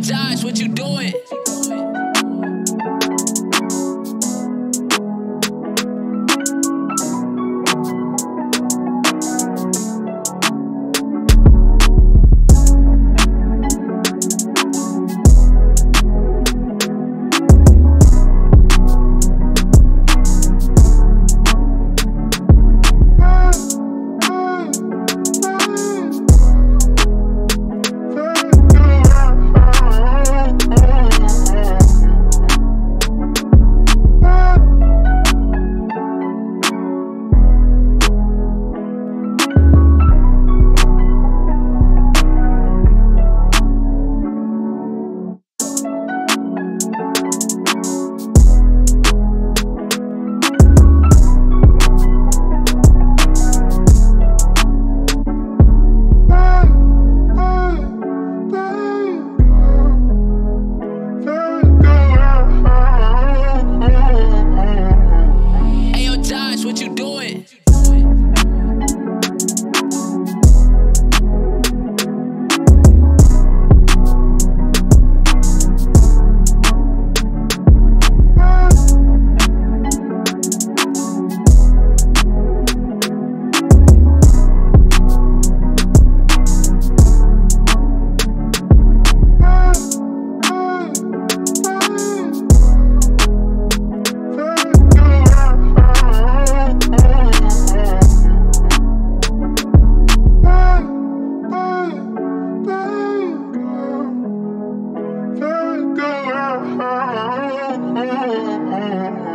What you doing? Go